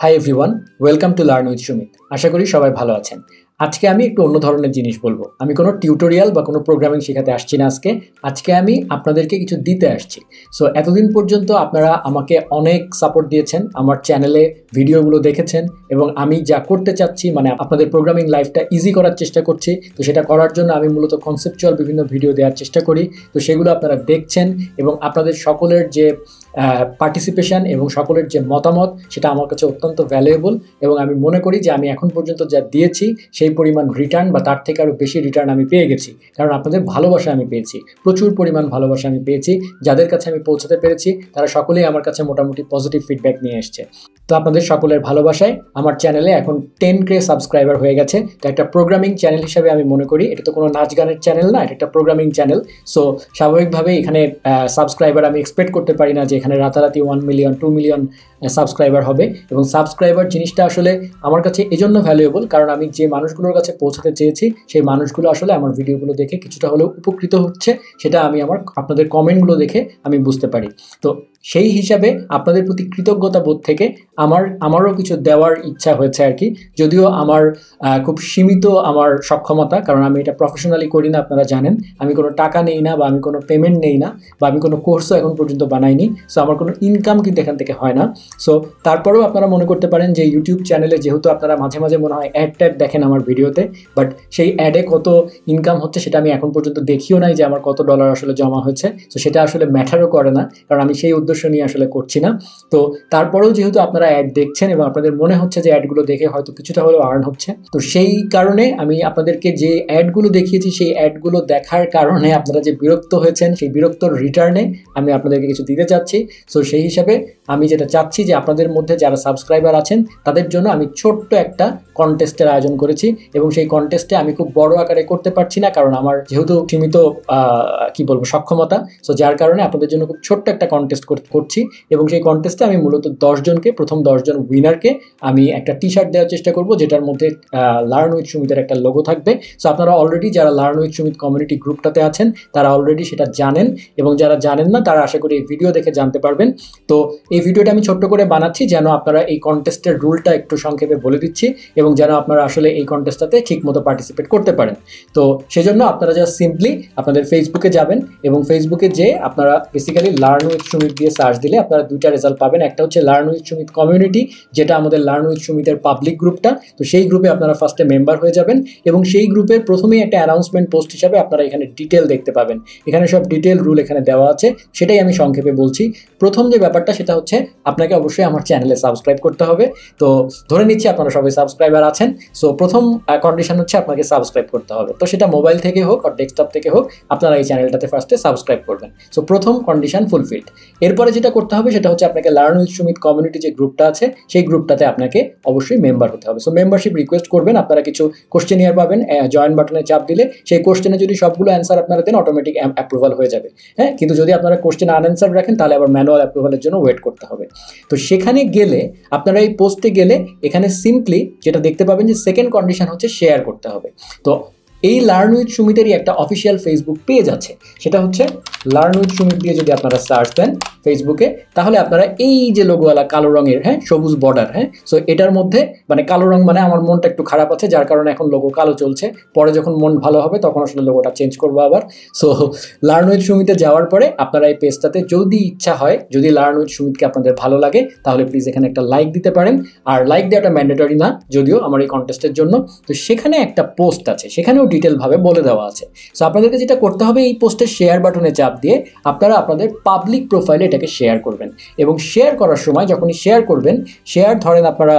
Hi everyone welcome to learn with Sumit আশা করি সবাই ভালো আছেন। আজকে আমি একটু অন্য ধরনের জিনিস বলব। আমি কোনো টিউটোরিয়াল বা কোনো প্রোগ্রামিং শেখাতে আসছি না আজকে। আজকে আমি আপনাদেরকে কিছু দিতে আসছি। সো এতদিন পর্যন্ত আপনারা আমাকে অনেক সাপোর্ট দিয়েছেন, আমার চ্যানেলে ভিডিওগুলো দেখেছেন এবং আমি যা করতে চাচ্ছি মানে আপনাদের প্রোগ্রামিং লাইফটা ইজি করার চেষ্টা করছি, তো সেটা করার জন্য আমি মূলত কনসেপচুয়াল বিভিন্ন ভিডিও দেওয়ার চেষ্টা করি। তো সেগুলো আপনারা দেখছেন এবং আপনাদের সকলের যে পার্টিসিপেশন এবং সকলের যে মতামত, সেটা আমার কাছে অত্যন্ত ভ্যালুয়েবল এবং আমি মনে করি যে আমি এখন পর্যন্ত যা দিয়েছি, সেই পরিমাণ রিটার্ন বা তার থেকে আরও বেশি রিটার্ন আমি পেয়ে গেছি। কারণ আপনাদের ভালোবাসা আমি পেয়েছি, প্রচুর পরিমাণ ভালোবাসা আমি পেয়েছি, যাদের কাছে আমি পৌঁছাতে পেরেছি, তারা সকলেই আমার কাছে মোটামুটি পজিটিভ ফিডব্যাক নিয়ে এসছে। তো আপনাদের সকলের ভালোবাসায় আমার চ্যানেলে এখন টেন কে সাবস্ক্রাইবার হয়ে গেছে। তো একটা প্রোগ্রামিং চ্যানেল হিসাবে আমি মনে করি। এটা তো কোনো নাচ গানের চ্যানেল না, এটা একটা প্রোগ্রামিং চ্যানেল সো স্বাভাবিকভাবে এখানে সাবস্ক্রাইবার আমি এক্সপেক্ট করতে পারি না যে এখানে রাতারাতি one million two million subscriber হবে। এবং সাবস্ক্রাইবার জিনিসটা আসলে আমার কাছে এজন্য ভ্যালুয়েবল কারণ আমি যে মানুষগুলোর কাছে পৌঁছাতে চেয়েছি, সেই মানুষগুলো আসলে আমার ভিডিওগুলো দেখে কিছুটা হলেও উপকৃত হচ্ছে। সেটা আমি আমার, আপনাদের কমেন্টগুলো দেখে আমি বুঝতে পারি। তো সেই হিসাবে আপনাদের প্রতি কৃতজ্ঞতা বোধ থেকে আমার, আমারও কিছু দেওয়ার ইচ্ছা হয়েছে আর কি। যদিও আমার খুব সীমিত আমার সক্ষমতা, কারণ আমি এটা প্রফেশনালি করি না, আপনারা জানেন। আমি কোনো টাকা নেই না, বা আমি কোনো পেমেন্ট নেই না, বা আমি কোনো কোর্সও এখন পর্যন্ত বানাইনি সো আমার কোনো ইনকাম কিন্তু এখান থেকে হয় না। সো তারপরেও আপনারা মনে করতে পারেন যে ইউটিউব চ্যানেলে যেহেতু আপনারা মাঝে মাঝে মনে হয় অ্যাড ট্যাড দেখেন আমার ভিডিওতে বাট সেই অ্যাডে কত ইনকাম হচ্ছে সেটা আমি এখন পর্যন্ত দেখিও নাই যে আমার কত ডলার আসলে জমা হয়েছে সো সেটা আসলে ম্যাটারও করে না, কারণ আমি সেই উদ্দেশ্য নিয়ে আসলে করছি না। তো তারপরেও যেহেতু আপনারা অ্যাড দেখছেন এবং আপনাদের মনে হচ্ছে যে অ্যাডগুলো দেখে হয়তো কিছুটা হলেও আর্ন হচ্ছে, তো সেই কারণে আমি আপনাদেরকে যে অ্যাডগুলো দেখিয়েছি, সেই অ্যাডগুলো দেখার কারণে আপনারা যে বিরক্ত হয়েছেন, সেই বিরক্তর রিটার্নে আমি আপনাদেরকে কিছু দিতে চাচ্ছি। সো সেই হিসাবে আমি যেটা চাচ্ছি যে আপনাদের মধ্যে যারা সাবস্ক্রাইবার আছেন, তাদের জন্য আমি ছোট্ট একটা কন্টেস্টের আয়োজন করেছি এবং সেই কন্টেস্টে আমি খুব বড় আকারে করতে পারছি না কারণ আমার যেহেতু সীমিত কি বলব, সক্ষমতা সো যার কারণে আপনাদের জন্য খুব ছোট্ট একটা কন্টেস্ট করছি এবং সেই কন্টেস্টে আমি মূলত দশজনকে প্রথম দশজন উইনারকে আমি একটা টি শার্ট দেওয়ার চেষ্টা করব, যেটার মধ্যে লার্ন উইথ সুমিতের একটা লোগো থাকবে। সো আপনারা অলরেডি যারা লার্ন উইথ সুমিত কমিউনিটি গ্রুপটাতে আছেন, তারা অলরেডি সেটা জানেন এবং যারা জানেন না, তারা আশা করি এই ভিডিও দেখে জানতে পারবেন। তো এই ভিডিওটা আমি ছোট্ট করে বানাচ্ছি যেন আপনারা এই কন্টেস্টের রুলটা একটু সংক্ষেপে বলে দিচ্ছি এবং যেন আপনারা আসলে এই কন্টেস্টটাতে ঠিক মতো পার্টিসিপেট করতে পারেন। তো সেজন্য আপনারা জাস্ট সিম্পলি আপনাদের ফেসবুকে যাবেন এবং ফেসবুকে যে আপনারা বেসিক্যালি লার্ন উইথ সুমিত দিয়ে সার্চ দিলে আপনারা দুইটা রেজাল্ট পাবেন। একটা হচ্ছে লার্ন উইথ সুমিত কমিউনিটি যেটা আমাদের লার্ন উইথ সুমিতের পাবলিক গ্রুপটা তো সেই গ্রুপে আপনারা ফার্স্টে মেম্বার হয়ে যাবেন এবং সেই গ্রুপের প্রথমেই একটা অ্যানাউন্সমেন্ট পোস্ট হিসাবে আপনারা এখানে ডিটেল দেখতে পাবেন। এখানে সব ডিটেল রুল এখানে দেওয়া আছে, সেটাই আমি সংক্ষেপে বলছি। প্রথম যে ব্যাপারটা সেটা হচ্ছে, আপনাকে অবশ্যই আমার চ্যানেলে সাবস্ক্রাইব করতে হবে। তো ধরে নিচ্ছি আপনারা সবাই সাবস্ক্রাইবার আছেন সো প্রথম কন্ডিশন হচ্ছে আপনাকে সাবস্ক্রাইব করতে হবে। তো সেটা মোবাইল থেকে হোক আর ডেস্কটপ থেকে হোক, আপনারা এই চ্যানেলটাতে ফার্স্টে সাবস্ক্রাইব করবেন। সো প্রথম কন্ডিশন ফুলফিলড এরপরে যেটা করতে হবে, সেটা হচ্ছে আপনাকে লার্ন উইথ সুমিত কমিউনিটি যে গ্রুপটা আছে, সেই গ্রুপটাতে আপনাকে অবশ্যই মেম্বার হতে হবে। সো মেম্বারশিপ রিকোয়েস্ট করবেন, আপনারা কিছু কোশ্চেনিয়ার পাবেন জয়েন বাটনে চাপ দিলে, সেই কোশ্চেনে যদি সবগুলো অ্যান্সার আপনারা দেন অটোমেটিক অ্যাপ্রুভাল হয়ে যাবে। হ্যাঁ কিন্তু যদি আপনারা কোশ্চেন আনঅ্যান্সার রাখেন, তাহলে আবার ম্যানুয়াল অ্যাপ্রুভালের জন্য ওয়েট করতে হবে। তো সেখানে গেলে, আপনারা এই পোস্টে গেলে এখানে সিম্পলি যেটা দেখতে পাবেন যে সেকেন্ড কন্ডিশন হচ্ছে শেয়ার করতে হবে। তো এই লার্ন উইথ সুমিতেরই একটা অফিসিয়াল ফেসবুক পেজ আছে। সেটা হচ্ছে লার্ন উইথ সুমিত দিয়ে যদি আপনারা সার্চ দেন ফেসবুকে তাহলে আপনারা এই যে লোগোওয়ালা কালো রঙের হ্যাঁ সবুজ বর্ডার হ্যাঁ সো এটার মধ্যে মানে কালো রং মানে আমার মনটা একটু খারাপ আছে, যার কারণে এখন লোগো কালো চলছে। পরে যখন মন ভালো হবে, তখন আসলে লোগোটা চেঞ্জ করব আবার। সো লার্ন উইথ সুমিতে যাওয়ার পরে আপনারা এই পেজটাতে যদি ইচ্ছা হয়, যদি লার্ন উইথ সুমিতকে আপনাদের ভালো লাগে, তাহলে প্লিজ এখানে একটা লাইক দিতে পারেন। আর লাইক দেওয়াটা ম্যান্ডেটরি না, যদিও আমার এই কন্টেস্টের জন্য। তো সেখানে একটা পোস্ট আছে, সেখানেও ডিটেলভাবে বলে দেওয়া আছে। সো আপনাদেরকে যেটা করতে হবে, এই পোস্টের শেয়ার বাটনে চাপ দিয়ে আপনারা আপনাদের পাবলিক প্রোফাইলে এটাকে শেয়ার করবেন। এবং শেয়ার করার সময় যখনই শেয়ার করবেন শেয়ার ধরেন আপনারা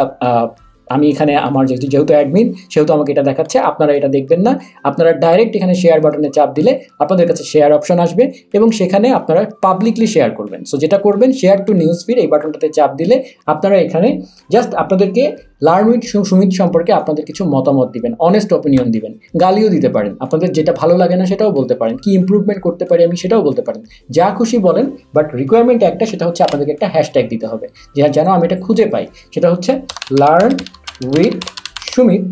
আমি এখানে আমার যেহেতু যেহেতু অ্যাডমিন সেহেতু আমাকে এটা দেখাচ্ছে, আপনারা এটা দেখবেন না। আপনারা ডাইরেক্ট এখানে শেয়ার বাটনে চাপ দিলে আপনাদের কাছে শেয়ার অপশন আসবে এবং সেখানে আপনারা পাবলিকলি শেয়ার করবেন। সো যেটা করবেন শেয়ার টু নিউজ ফিড এই বাটনটাতে চাপ দিলে আপনারা এখানে জাস্ট আপনাদেরকে লার্ন উইথ সুমিত সম্পর্কে আপনাদের কিছু মতামত দিবেন অনেস্ট অপিনিয়ন দিবেন, গালিও দিতে পারেন। আপনাদের যেটা ভালো লাগে না সেটাও বলতে পারেন, কি ইম্প্রুভমেন্ট করতে পারি আমি সেটাও বলতে পারেন। যা খুশি বলেন বাট রিকোয়ারমেন্ট একটা, সেটা হচ্ছে আপনাদেরকে একটা হ্যাশট্যাগ দিতে হবে। যা যেন আমি এটা খুঁজে পাই, সেটা হচ্ছে learn with Sumit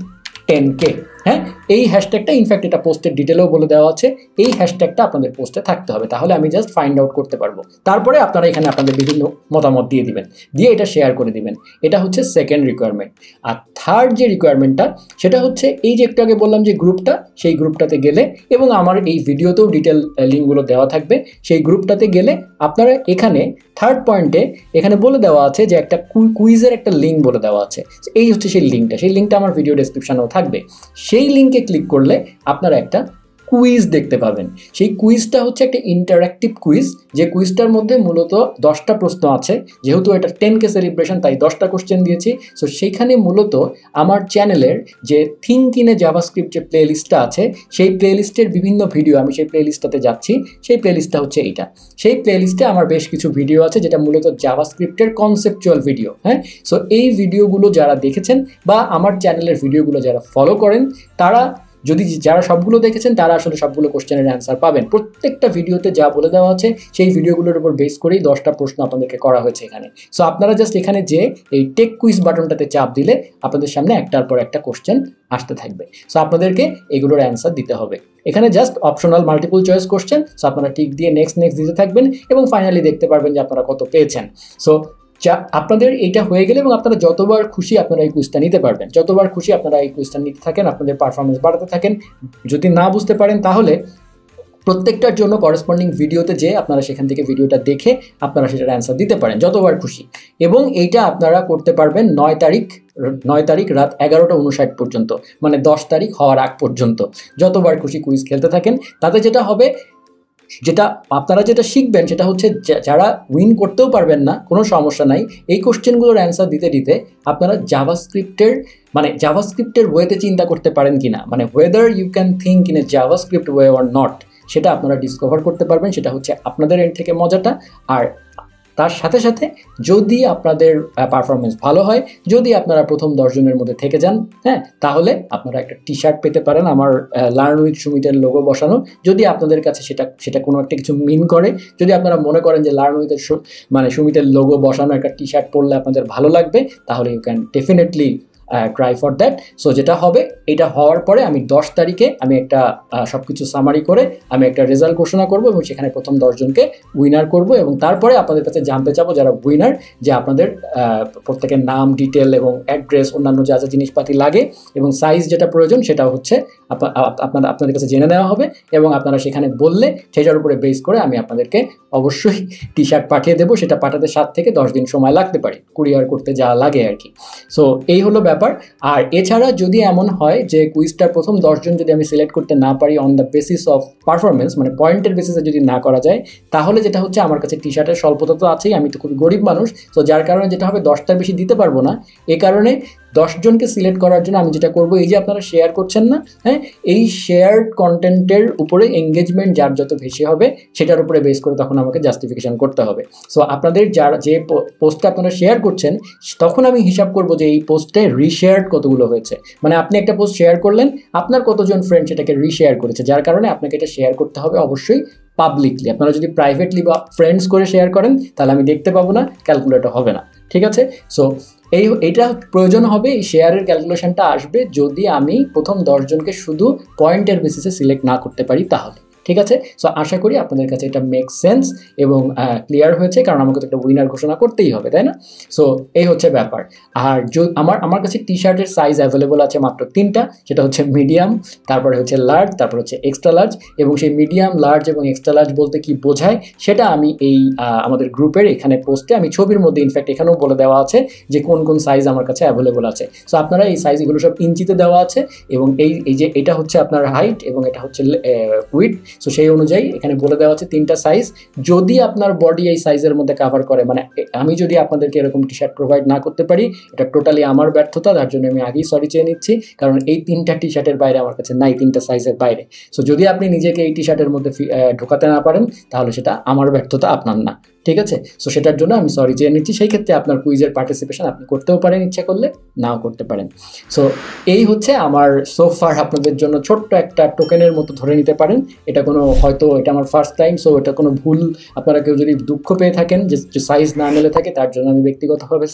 ten K হ্যাঁ এই হ্যাশট্যাগটা ইনফ্যাক্ট এটা পোস্টের ডিটেলেও বলে দেওয়া আছে। এই হ্যাশট্যাগটা আপনাদের পোস্টে থাকতে হবে, তাহলে আমি জাস্ট ফাইন্ড আউট করতে পারব। তারপরে আপনারা এখানে আপনাদের বিভিন্ন মতামত দিয়ে দিবেন, দিয়ে এটা শেয়ার করে দিবেন। এটা হচ্ছে সেকেন্ড রিকোয়ারমেন্ট আর থার্ড যে রিকোয়ারমেন্টটা সেটা হচ্ছে এই যে একটু আগে বললাম যে গ্রুপটা সেই গ্রুপটাতে গেলে এবং আমার এই ভিডিওতেও ডিটেল লিঙ্কগুলো দেওয়া থাকবে, সেই গ্রুপটাতে গেলে আপনারা এখানে থার্ড পয়েন্টে এখানে বলে দেওয়া আছে যে একটা কুইজের একটা লিঙ্ক বলে দেওয়া আছে। এই হচ্ছে সেই লিঙ্কটা সেই লিঙ্কটা আমার ভিডিও ডেসক্রিপশনেও থাকবে। সেই লিঙ্কে ক্লিক করলে আপনারা একটা কুইজ দেখতে পাবেন। সেই কুইজটা হচ্ছে একটা ইন্টারাক্টিভ কুইজ যে কুইজটার মধ্যে মূলত দশটা প্রশ্ন আছে। যেহেতু এটা টেন কে সেলিব্রেশন তাই দশটা কোশ্চেন দিয়েছি। সো সেইখানে মূলত আমার চ্যানেলের যে থিঙ্ক ইনে জাভাস্ক্রিপ্ট যে প্লে লিস্টটা আছে, সেই প্লে লিস্টের বিভিন্ন ভিডিও আমি সেই প্লে লিস্টটাতে যাচ্ছি। সেই প্লে লিস্টটা হচ্ছে এইটা। সেই প্লে লিস্টে আমার বেশ কিছু ভিডিও আছে, যেটা মূলত জাভাস্ক্রিপ্টের কনসেপচুয়াল ভিডিও হ্যাঁ? সো এই ভিডিওগুলো যারা দেখেছেন বা আমার চ্যানেলের ভিডিওগুলো যারা ফলো করেন, তারা যদি যারা সবগুলো দেখেছেন, তারা আসলে সবগুলো কোশ্চেনের অ্যান্সার পাবেন। প্রত্যেকটা ভিডিওতে যা বলে দেওয়া আছে, সেই ভিডিওগুলোর উপর বেস করেই দশটা প্রশ্ন আপনাদেরকে করা হয়েছে এখানে। সো আপনারা জাস্ট এখানে যে, এই টেক কুইজ বাটনটাতে চাপ দিলে আপনাদের সামনে একটার পর একটা কোশ্চেন আসতে থাকবে। সো আপনাদেরকে এগুলোর অ্যান্সার দিতে হবে। এখানে just optional multiple choice question so আপনারা টিক দিয়ে নেক্সট নেক্সট দিতে থাকবেন এবং ফাইনালি দেখতে পারবেন যে আপনারা কত পেয়েছেন। সো যা আপনাদের এইটা হয়ে গেলে এবং আপনারা যতবার খুশি আপনারা এই কুইজটা নিতে পারবেন। যতবার খুশি আপনারা এই কুইজটা নিতে থাকেন, আপনাদের পারফরমেন্স বাড়াতে থাকেন। যদি না বুঝতে পারেন তাহলে প্রত্যেকটার জন্য করসপন্ডিং ভিডিওতে যে আপনারা সেখান থেকে ভিডিওটা দেখে আপনারা সেটার অ্যান্সার দিতে পারেন, যতবার খুশি। এবং এইটা আপনারা করতে পারবেন নয় তারিখ নয় তারিখ রাত এগারোটা উনষাট পর্যন্ত মানে দশ তারিখ হওয়ার আগ পর্যন্ত। যতবার খুশি কুইজ খেলতে থাকেন, তাতে যেটা হবে যেটা আপনারা যেটা শিখবেন সেটা হচ্ছে যারা উইন করতেও পারবেন না, কোনো সমস্যা নাই। এই কোশ্চেনগুলোর অ্যান্সার দিতে দিতে আপনারা জাভাস্ক্রিপ্টের মানে জাভাস্ক্রিপ্টের ওয়েতে চিন্তা করতে পারেন কি না মানে whether you can think in a JavaScript way or not সেটা আপনারা ডিসকভার করতে পারবেন। সেটা হচ্ছে আপনাদের এর থেকে মজাটা। আর তার সাথে সাথে যদি আপনাদের পারফরমেন্স ভালো হয়, যদি আপনারা প্রথম দশজনের মধ্যে থেকে যান হ্যাঁ তাহলে আপনারা একটা টি শার্ট পেতে পারেন আমার লার্ন উইথ সুমিতের লোগো বসানো। যদি আপনাদের কাছে সেটা সেটা কোনো একটা কিছু মিন করে, যদি আপনারা মনে করেন যে লার্ন উইথের মানে সুমিতের লোগো বসানো একটা টি শার্ট পরলে আপনাদের ভালো লাগবে, তাহলে you can definitely try for that so যেটা হবে, এটা হওয়ার পরে আমি দশ তারিখে আমি একটা সব কিছু সামারি করে আমি একটা রেজাল্ট ঘোষণা করব এবং সেখানে প্রথম দশজনকে উইনার করব এবং তারপরে আপনাদের কাছে জানতে চাবো যারা উইনার যে আপনাদের প্রত্যেকের নাম ডিটেল এবং অ্যাড্রেস অন্যান্য যা যা জিনিসপাতি লাগে এবং সাইজ যেটা প্রয়োজন সেটা হচ্ছে আপনারা, আপনাদের কাছে জেনে নেওয়া হবে এবং আপনারা সেখানে বললে সেটার উপরে বেস করে আমি আপনাদেরকে অবশ্যই টি শার্ট পাঠিয়ে দেবো। সেটা পাঠাতে সাত থেকে দশ দিন সময় লাগতে পারে কুরিয়ার করতে যা লাগে আর কি। সো এই হলো ব্যাপার আর এছাড়া যদি এমন হয় যে কুইজটার প্রথম দশজন যদি আমি সিলেক্ট করতে না পারি on the basis of performance মানে পয়েন্টের বেসিসে যদি না করা যায়, তাহলে যেটা হচ্ছে আমার কাছে টি শার্টের স্বল্পতা তো আছেই, আমি তো খুবই গরিব মানুষ, তো যার কারণে যেটা হবে দশটার বেশি দিতে পারব না। এ কারণে দশজনকে সিলেক্ট করার জন্য আমি যেটা করব, এই যে আপনারা শেয়ার করছেন না হ্যাঁ এই শেয়ার কন্টেন্টের উপরে এঙ্গেজমেন্ট যার যত বেশি হবে, সেটার উপরে বেস করে তখন আমাকে জাস্টিফিকেশান করতে হবে। সো আপনাদের যার যে পোস্টটা আপনারা শেয়ার করছেন, তখন আমি হিসাব করব যে এই পোস্টে রিশেয়ার্ড কতগুলো হয়েছে। মানে আপনি একটা পোস্ট শেয়ার করলেন, আপনার কতজন ফ্রেন্ড সেটাকে রিশেয়ার করেছে, যার কারণে আপনাকে এটা শেয়ার করতে হবে অবশ্যই পাবলিকলি আপনারা যদি প্রাইভেটলি বা ফ্রেন্ডস করে শেয়ার করেন, তাহলে আমি দেখতে পাবো না ক্যালকুলেটর হবে না। ঠিক আছে? সো এই এটা প্রয়োজন হবে শেয়ারের ক্যালকুলেশনটা আসবে যদি আমি প্রথম দশজনকে শুধু পয়েন্টের বেসিসে সিলেক্ট না করতে পারি তাহলে। ঠিক আছে? সো আশা করি আপনাদের কাছে এটা মেক সেন্স এবং ক্লিয়ার হয়েছে, কারণ আমাকে তো একটা উইনার ঘোষণা করতেই হবে, তাই না? সো এই হচ্ছে ব্যাপার। আর আমার আমার কাছে টি শার্টের সাইজ অ্যাভেলেবল আছে মাত্র তিনটা, সেটা হচ্ছে মিডিয়াম তারপরে হচ্ছে লার্জ তারপর হচ্ছে এক্সট্রা লার্জ এবং সেই মিডিয়াম লার্জ এবং এক্সট্রা লার্জ বলতে কি বোঝায়, সেটা আমি এই আমাদের গ্রুপের এখানে পোস্টে আমি ছবির মধ্যে ইনফ্যাক্ট এখানেও বলে দেওয়া আছে যে কোন কোন সাইজ আমার কাছে অ্যাভেলেবল আছে। সো আপনারা এই সাইজগুলো সব ইঞ্চিতে দেওয়া আছে এবং এই এই যে এটা হচ্ছে আপনার হাইট এবং এটা হচ্ছে উইথ সো সেই অনুযায়ী এখানে বলে দেওয়া হচ্ছে তিনটা সাইজ যদি আপনার বডি এই সাইজের মধ্যে কাভার করে মানে আমি যদি আপনাদেরকে এরকম টি শার্ট প্রোভাইড না করতে পারি, এটা টোটালি আমার ব্যর্থতা, তার জন্য আমি আগেই সরি চেয়ে নিচ্ছি, কারণ এই তিনটা টি শার্টের বাইরে আমার কাছে নাই তিনটা সাইজের বাইরে। সো যদি আপনি নিজেকে এই টি শার্টের মধ্যে ঢোকাতে না পারেন, তাহলে সেটা আমার ব্যর্থতা, আপনার না। ঠিক আছে? সো সেটার জন্য আমি সরি চেয়ে নিচ্ছি। সেই ক্ষেত্রে আপনার কুইজের পার্টিসিপেশন আপনি করতেও পারেন, ইচ্ছা করলে নাও করতে পারেন। সো এই হচ্ছে আমার সোফার আপনাদের জন্য ছোট্ট একটা টোকেনের মতো ধরে নিতে পারেন। এটা কোনো হয়তো এটা আমার ফার্স্ট টাইম সো এটা কোনো ভুল। আপনারা কেউ যদি দুঃখ পেয়ে থাকেন, যে সাইজ না মেলে থাকে, তার জন্য আমি ব্যক্তিগতভাবে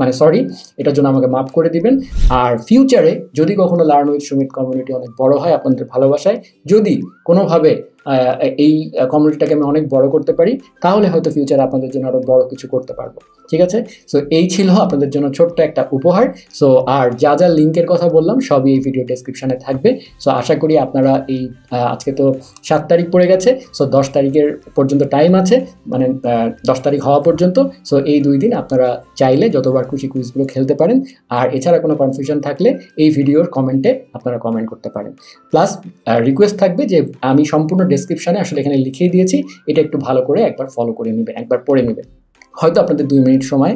মানে সরি এটার জন্য আমাকে মাফ করে দিবেন। আর ফিউচারে যদি কখনো লার্ন উইথ সুমিত কমিউনিটি অনেক বড় হয় আপনাদের ভালোবাসায়, যদি কোনোভাবে এই কমিউনিটিটাকে আমি অনেক বড় করতে পারি, তাহলে হয়তো ফিউচারে আপনাদের জন্য আরও বড় কিছু করতে পারব। ঠিক আছে? সো এই ছিল আপনাদের জন্য ছোট্ট একটা উপহার। সো আর যা যা লিঙ্কের কথা বললাম, সবই এই ভিডিও ডেসক্রিপশানে থাকবে। সো আশা করি আপনারা এই আজকে তো সাত তারিখ পড়ে গেছে। সো দশ তারিখের পর্যন্ত টাইম আছে। মানে দশ তারিখ হওয়া পর্যন্ত। সো এই দুই দিন আপনারা চাইলে যতবার খুশি কুইজগুলো খেলতে পারেন। আর এছাড়া কোনো কনফিউশন থাকলে এই ভিডিওর কমেন্টে আপনারা কমেন্ট করতে পারেন। প্লাস রিকোয়েস্ট থাকবে যে আমি সম্পূর্ণ ডেসক্রিপশানে আসলে এখানে লিখিয়ে দিয়েছি, এটা একটু ভালো করে একবার ফলো করে নেবেন একবার পড়ে নেবেন হয়তো আপনাদের দুই মিনিট সময়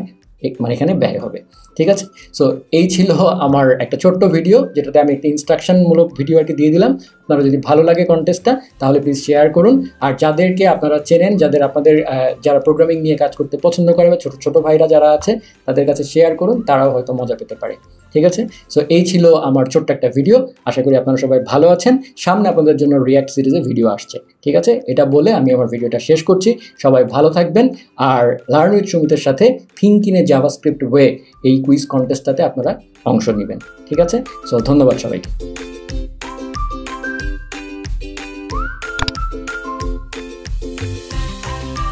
মানে এখানে ব্যয় হবে, ঠিক আছে? সো এই ছিল আমার একটা ছোট্ট ভিডিও যেটাতে আমি একটা ইনস্ট্রাকশনমূলক ভিডিও আর কি দিয়ে দিলাম। আপনারা যদি ভালো লাগে কন্টেস্টটা তাহলে প্লিজ শেয়ার করুন। আর যাদেরকে আপনারা চেনেন, যাদের আপনাদের যারা প্রোগ্রামিং নিয়ে কাজ করতে পছন্দ করে বা ছোটো ছোটো ভাইরা যারা আছে, তাদের কাছে শেয়ার করুন, তারাও হয়তো মজা পেতে পারে। ঠিক আছে? সো এই ছিল আমার ছোট্ট একটা ভিডিও আশা করি আপনারা সবাই ভালো আছেন। সামনে আপনাদের জন্য রিয়াক্ট সিরিজে ভিডিও আসছে। ঠিক আছে? এটা বলে আমি আমার ভিডিওটা শেষ করছি। সবাই ভালো থাকবেন। আর লার্ন উইথ সুমিতের সাথে think in a JavaScript way এই কুইজ কন্টেস্টটাতে আপনারা অংশ নেবেন। ঠিক আছে? সো ধন্যবাদ সবাইকে।